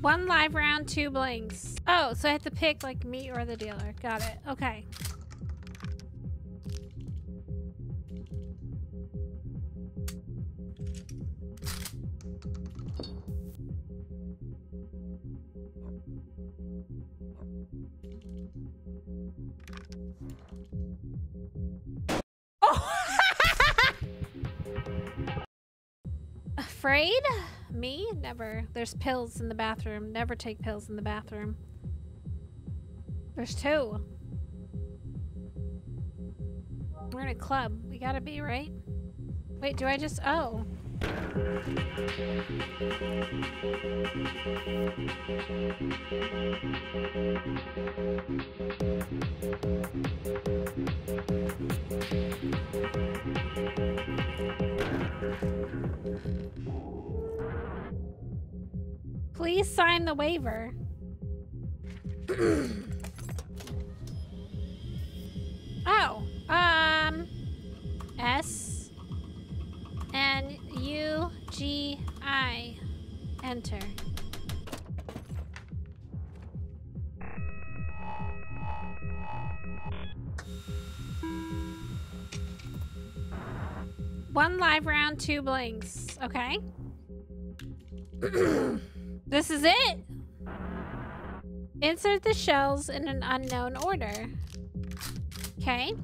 One live round, two blinks. Oh, so I have to pick like me or the dealer. Got it. Okay. Oh! Afraid? Me? Never. There's pills in the bathroom. Never take pills in the bathroom. There's two. We're in a club. We gotta be, right? Wait, do I just... Oh. Sign the waiver. oh, um, S N U G I. Enter. One live round, two blinks. Okay. this is it. Insert the shells in an unknown order. Okay.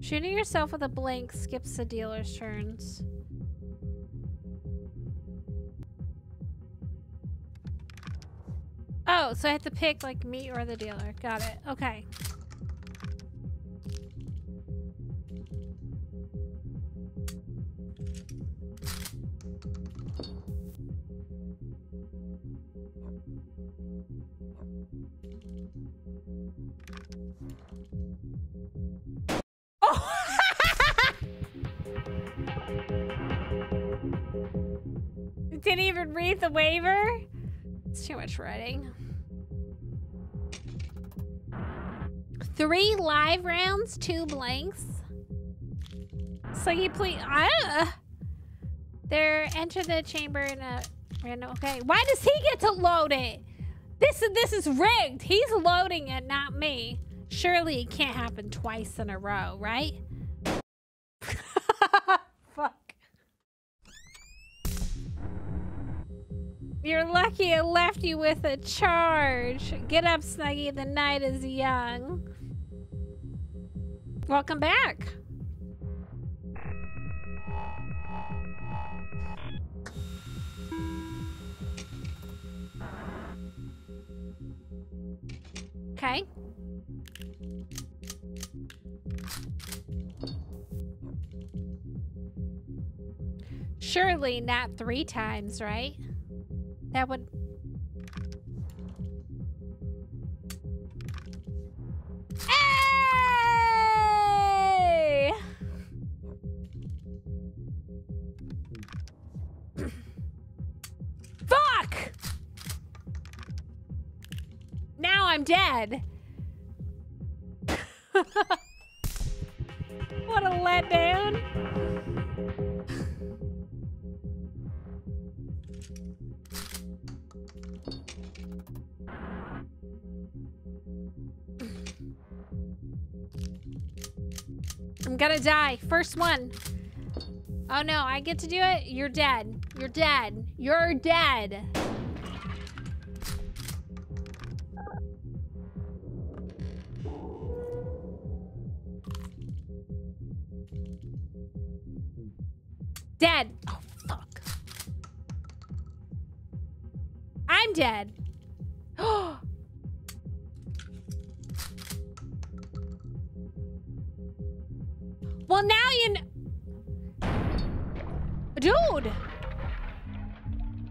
Shooting yourself with a blank skips the dealer's turns. Oh, so I have to pick like me or the dealer. Got it. Okay. Oh! Didn't even read the waiver? It's too much writing. Three live rounds, two blanks. So you please, uh, they're enter the chamber in a random. Okay, why does he get to load it? This is this is rigged. He's loading it, not me. Surely it can't happen twice in a row, right? Fuck. You're lucky I left you with a charge. Get up, Snuggy. The night is young. Welcome back. Okay. Surely not three times, right? That would... Hey! I'm dead. what a letdown. I'm gonna die. First one. Oh no, I get to do it? You're dead. You're dead. You're dead. Dead. Oh, fuck. I'm dead. well, now you kn- Dude!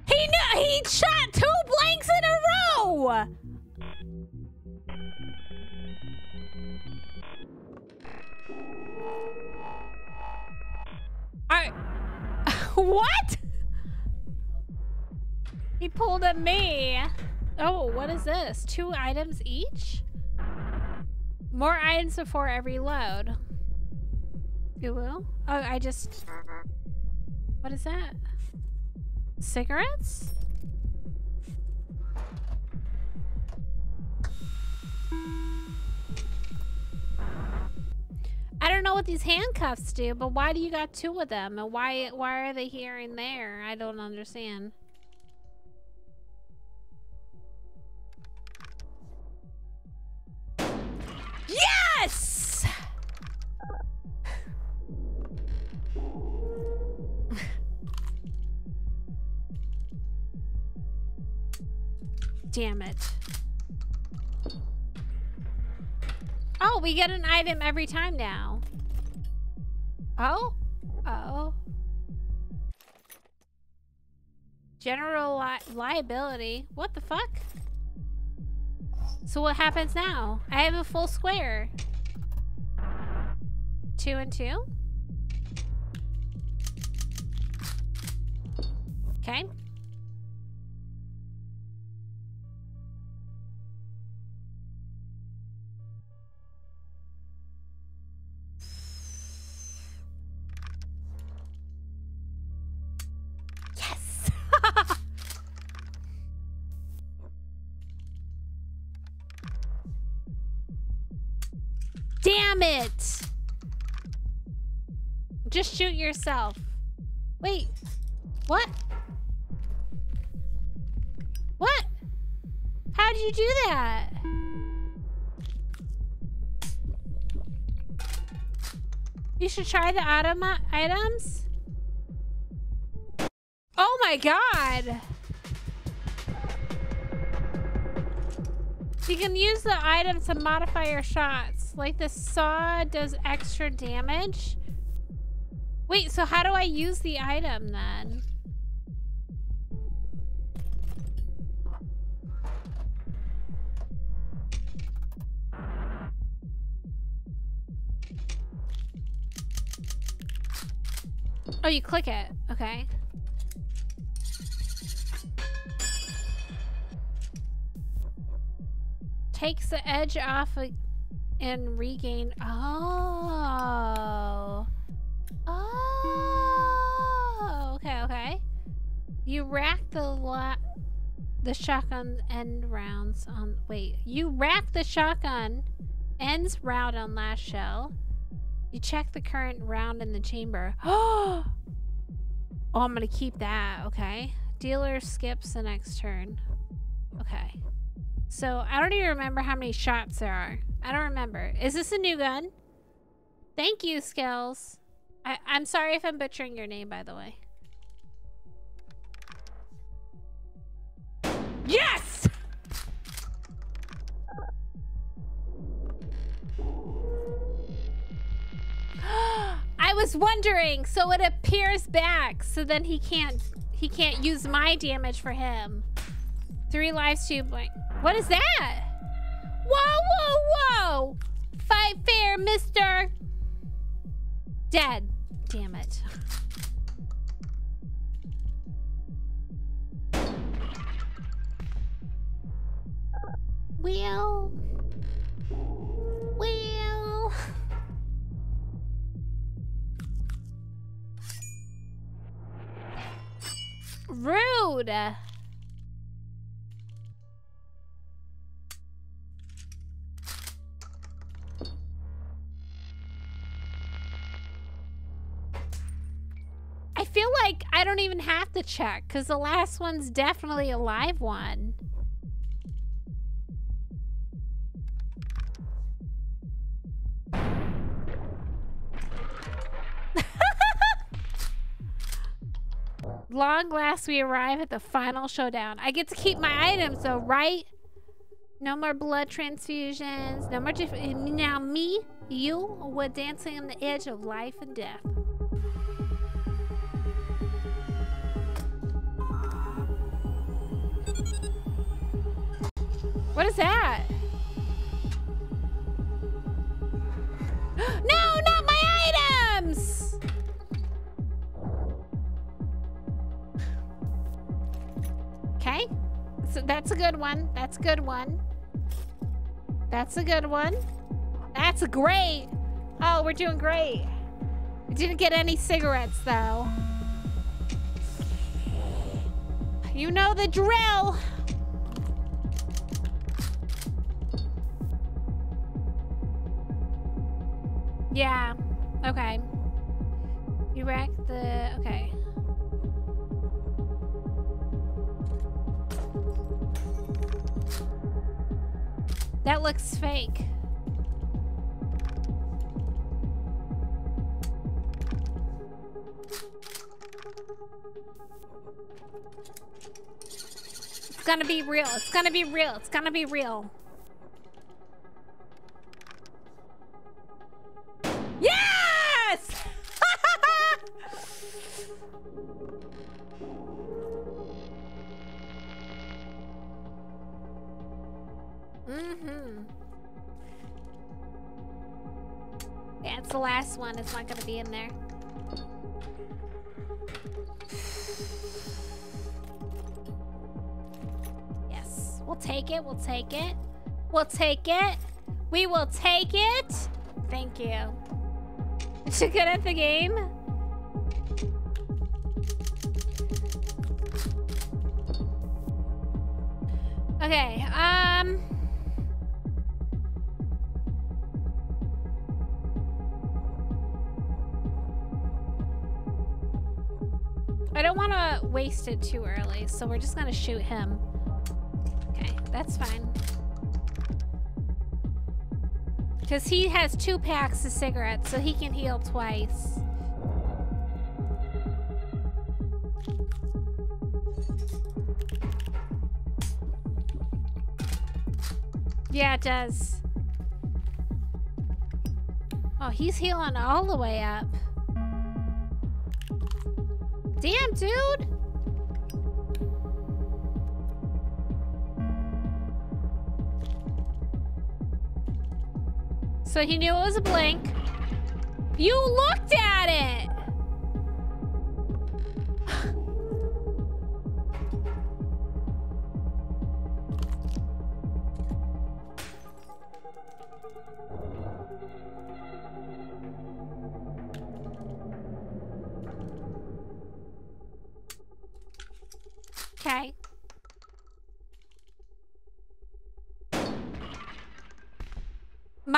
He kn- he shot two blanks in a row! What? He pulled at me. Oh, what is this? Two items each? More items before every load. You will? Oh, I just... What is that? Cigarettes? Know what these handcuffs do, but why do you got two of them? And why why are they here and there? I don't understand. Yes! Damn it. Oh, we get an item every time now. Oh? oh. General li liability. What the fuck? So what happens now? I have a full square. Two and two? Okay. Damn it! Just shoot yourself. Wait. What? What? How did you do that? You should try the item uh, items. Oh my god! You can use the items to modify your shots. Like the saw does extra damage. Wait, so how do I use the item then? Oh, you click it. Okay. Takes the edge off and regain. Oh. Oh. Okay, okay. You rack the la the shotgun end rounds on. Wait. You rack the shotgun ends round on last shell. You check the current round in the chamber. Oh! Oh, I'm gonna keep that. Okay. Dealer skips the next turn. Okay. So I don't even remember how many shots there are. I don't remember. Is this a new gun? Thank you, Skills. I I'm sorry if I'm butchering your name, by the way. Yes! I was wondering, so it appears back, so then he can't he can't use my damage for him. Three lives, two blank. What is that? Whoa, whoa, whoa! Fight fair, mister! Dead. Damn it. Wheel. Wheel. Rude. Have to check because the last one's definitely a live one. Long last we arrive at the final showdown. I get to keep my items though, right? No more blood transfusions. No more. Now me, you, we're dancing on the edge of life and death. What is that? no, not my items! Okay. So that's a good one. That's a good one. That's a good one. That's great. Oh, we're doing great. We didn't get any cigarettes, though. You know the drill. Okay. You wreck the... Okay. That looks fake. It's gonna be real. It's gonna be real. It's gonna be real. We'll take it. We will take it. Thank you. You good at the game? Okay, um... I don't want to waste it too early, so we're just gonna shoot him. Okay, that's fine. Because he has two packs of cigarettes, so he can heal twice. Yeah, it does. Oh, he's healing all the way up. Damn, dude! So he knew it was a blink. You looked at it!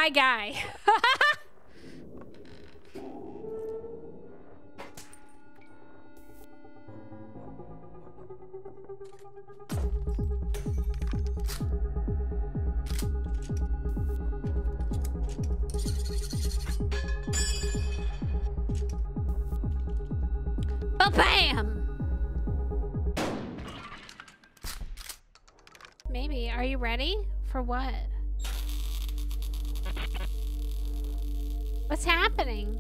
My guy. Ba-bam! Maybe. Are you ready? For what? What's happening?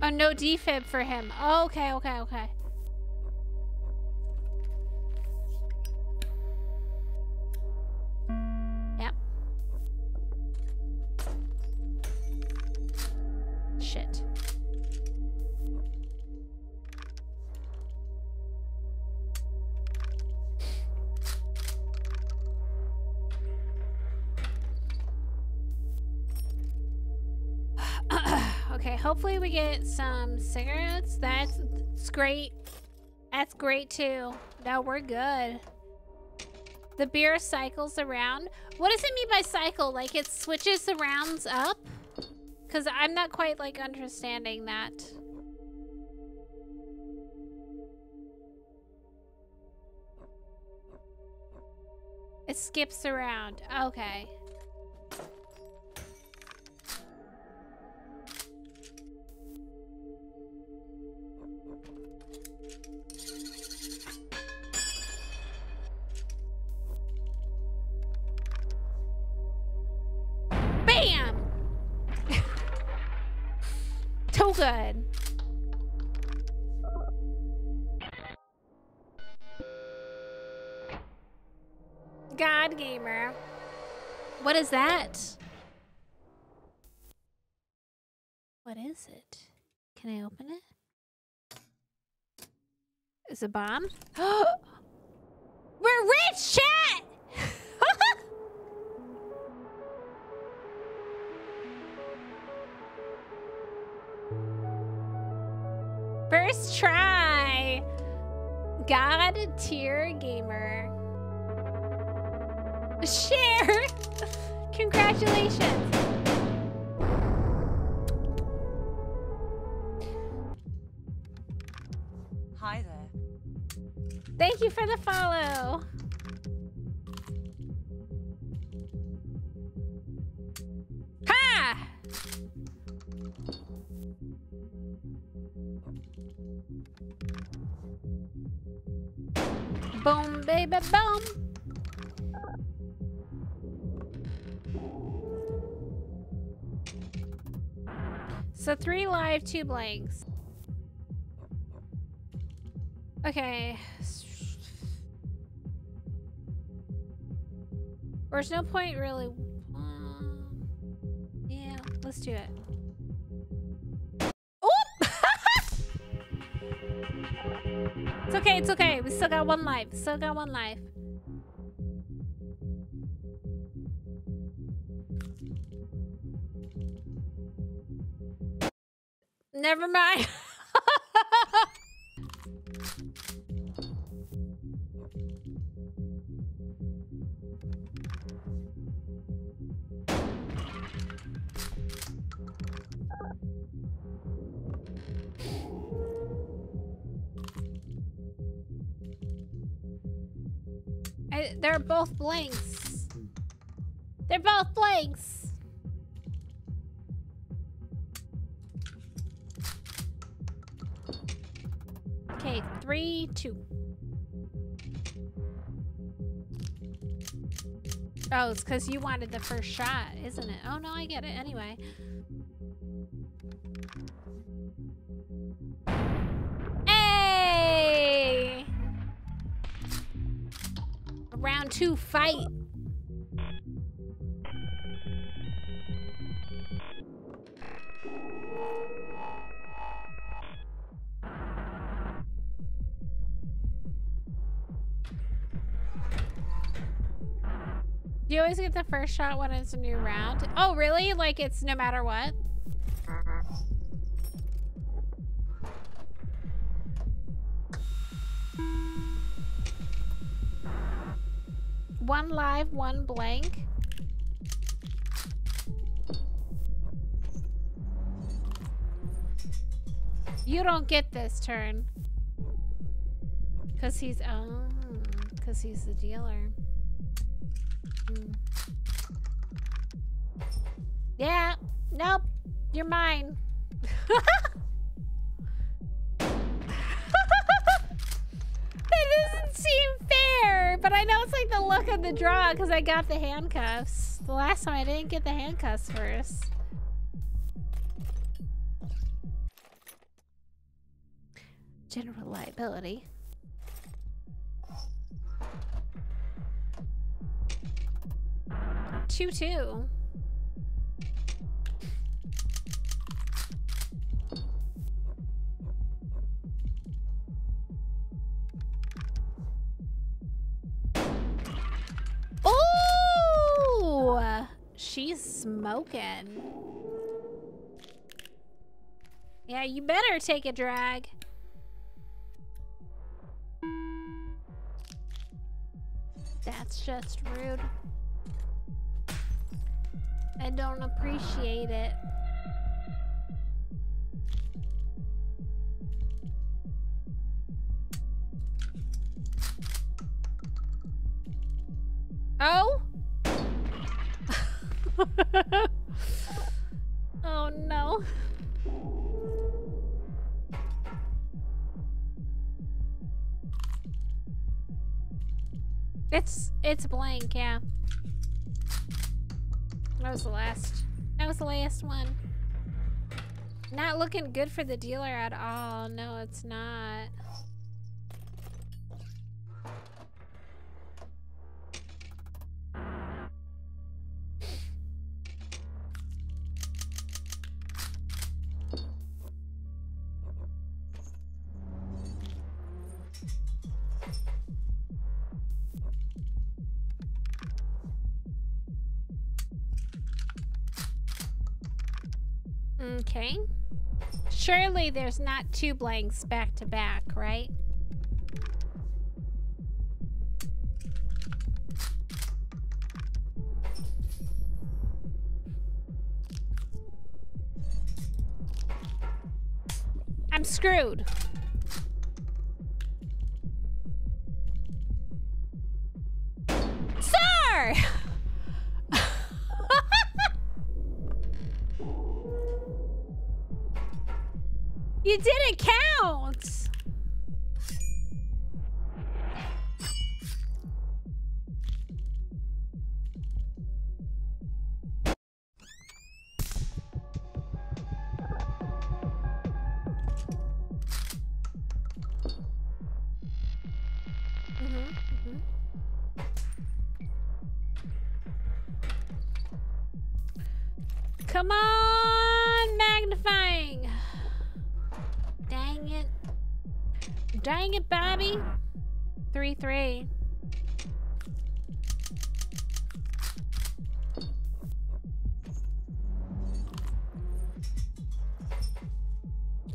Oh, no defib for him. Okay, okay, okay. Okay, hopefully we get some cigarettes. That's, that's great. That's great too. No, we're good. The beer cycles around. What does it mean by cycle? Like it switches the rounds up? Because I'm not quite like understanding that. It skips around. Okay. God Gamer. What is that? What is it? Can I open it? Is a bomb? We're rich, chat! First try! God tier gamer. Share! Congratulations! Hi there. Thank you for the follow. Ha! Boom, baby, boom. So three live, two blanks. Okay. There's no point really. Um, yeah, let's do it. We still got one life. Still got one life. Never mind. I, they're both blanks. They're both blanks. Okay, three, two. Oh, it's because you wanted the first shot, isn't it? Oh, no, I get it. Anyway. Round two fight. Do you always get the first shot when it's a new round? Oh, really? Like it's no matter what? One live, one blank. You don't get this turn. Cause he's oh, cause he's the dealer. Hmm. Yeah. Nope. You're mine. That doesn't seem but I know it's like the look of the draw because I got the handcuffs. The last time I didn't get the handcuffs first. General liability. Two two. She's smoking. Yeah, you better take a drag. That's just rude. I don't appreciate it. oh no. It's it's blank, yeah. That was the last. That was the last one. Not looking good for the dealer at all. No, it's not. Okay. Surely there's not two blanks back to back, right? I'm screwed. Come on, magnifying. Dang it. Dang it, Bobby. 3 3.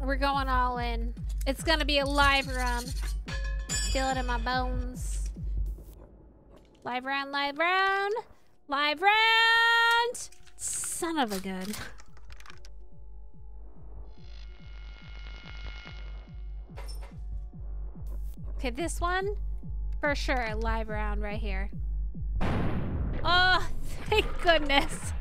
We're going all in. It's gonna be a live run. Feel it in my bones. Live round, live round, live round. Son of a gun. Okay, this one for sure. Live round right here. Oh, thank goodness.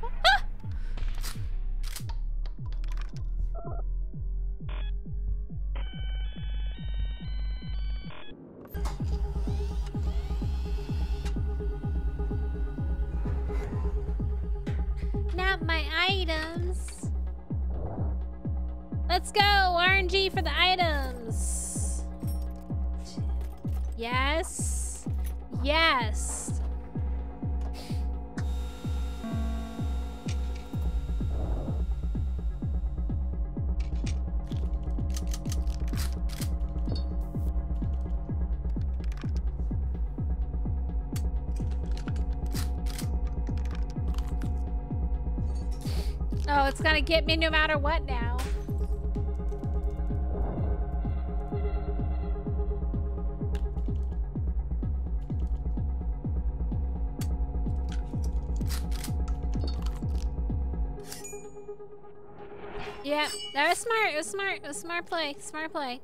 Oh, it's gonna get me no matter what now. Yep, that was smart. It was smart. It was smart play. Smart play.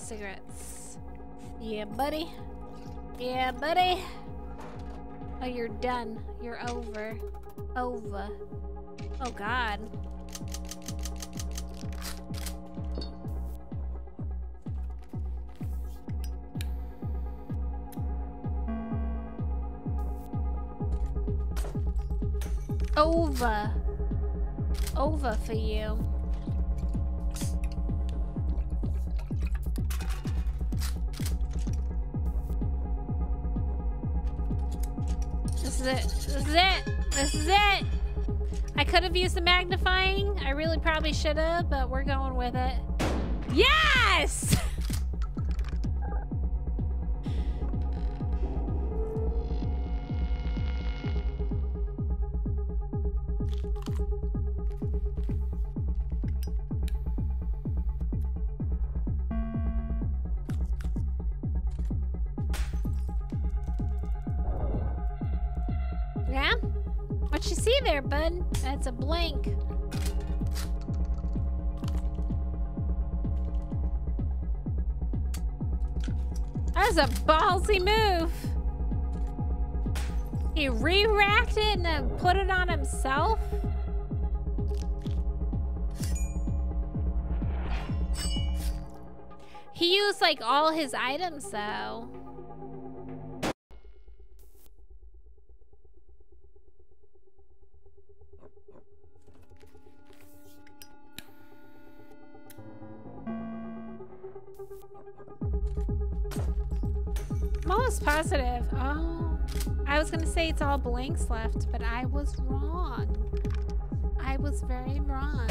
Cigarettes. Yeah, buddy. Yeah, buddy. Oh, you're done. You're over. Over. Oh, God. Over. Over for you. This is it. This is it. This is it. I could have used the magnifying. I really probably should have, but we're going with it. Yes! there, bud? That's a blank. That was a ballsy move. He re-racked it and then put it on himself? He used like all his items though. I'm almost positive. Oh. I was gonna say it's all blanks left, but I was wrong. I was very wrong.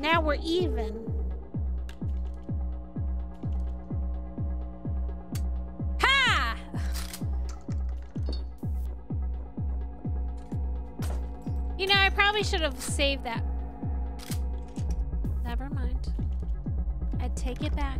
Now we're even. Ha! You know, I probably should have saved that. Take it back.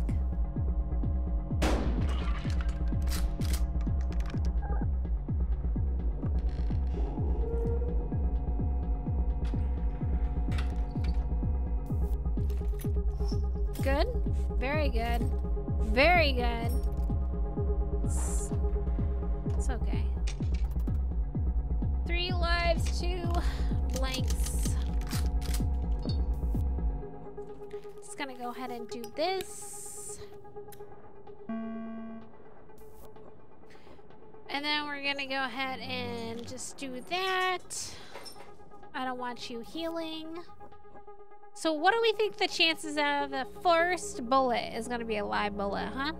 Good. Very good. Very good. It's, it's okay. Three lives, two blanks. Go ahead and do this. And then we're gonna go ahead and just do that. I don't want you healing. So what do we think the chances of the first bullet is to be a live bullet, huh?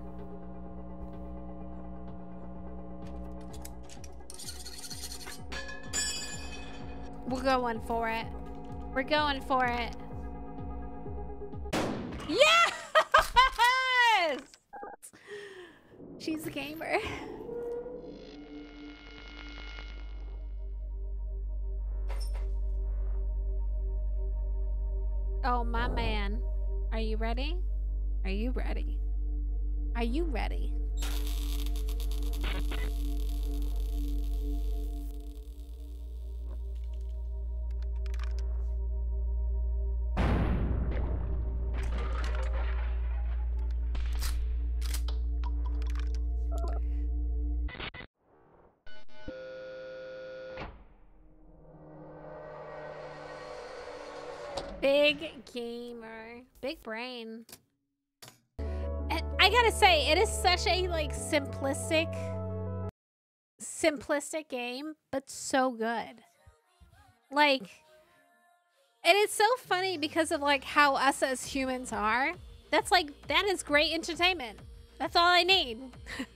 We're going for it. We're going for it. Yes! She's a gamer. Oh, my man. Are you ready? Are you ready? Are you ready? Big gamer. Big brain. And I gotta say, it is such a like simplistic simplistic game, but so good. Like and it's so funny because of like how us as humans are. That's like that is great entertainment. That's all I need.